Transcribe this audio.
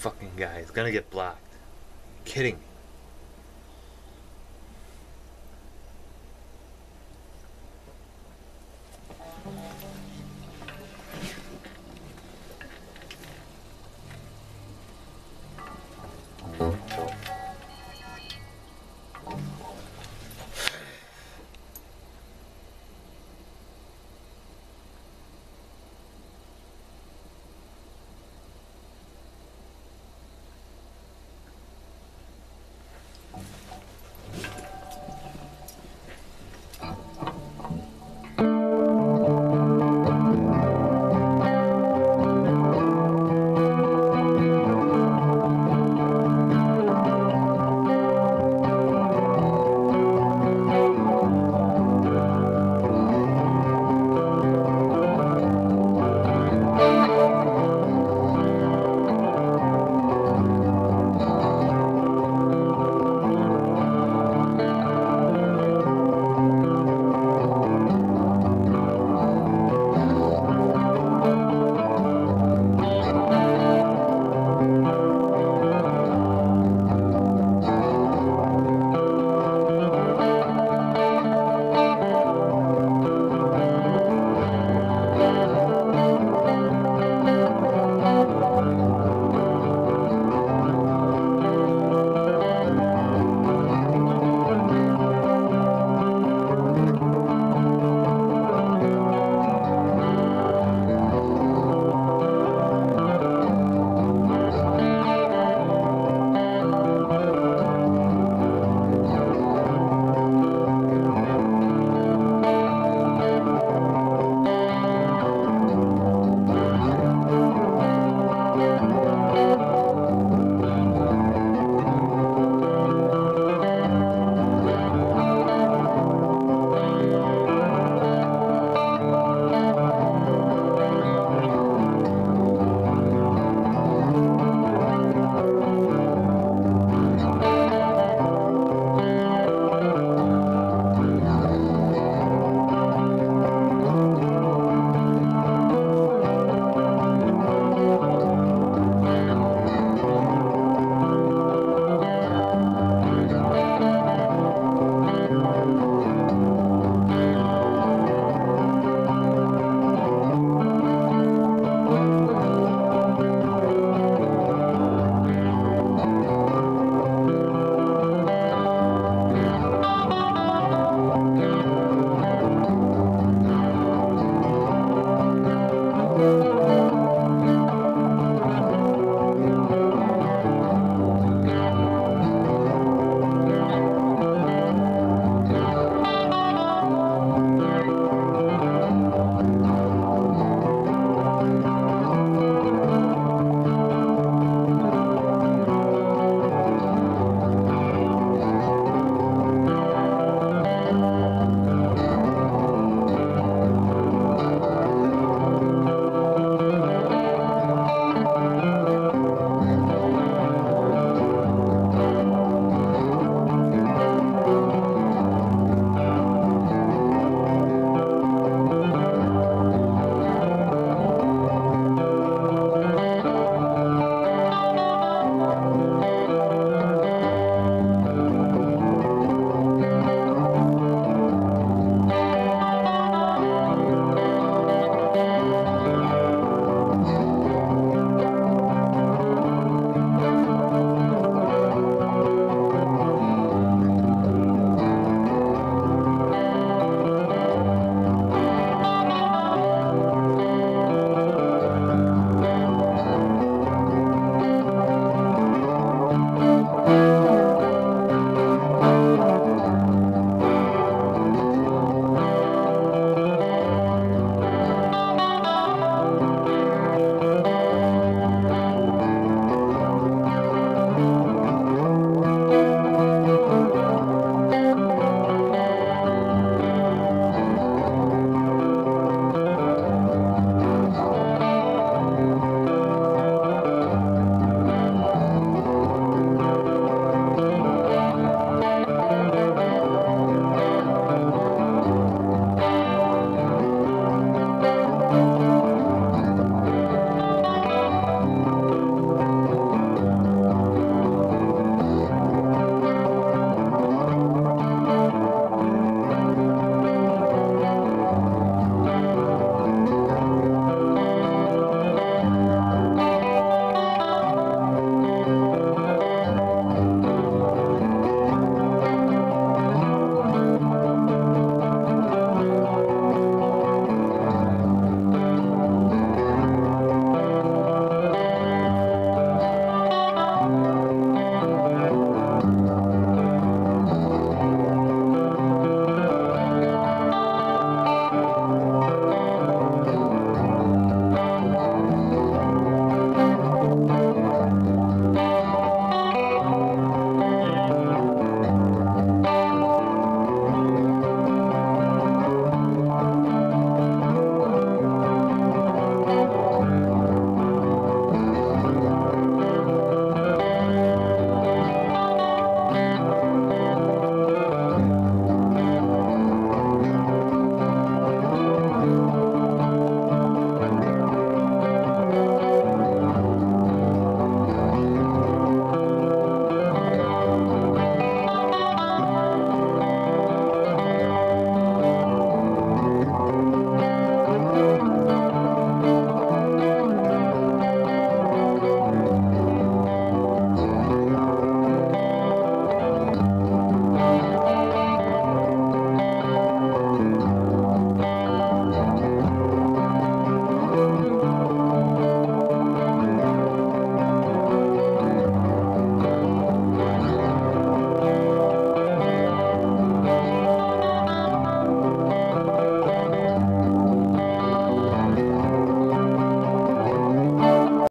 fucking guy is gonna get blocked. Kidding me.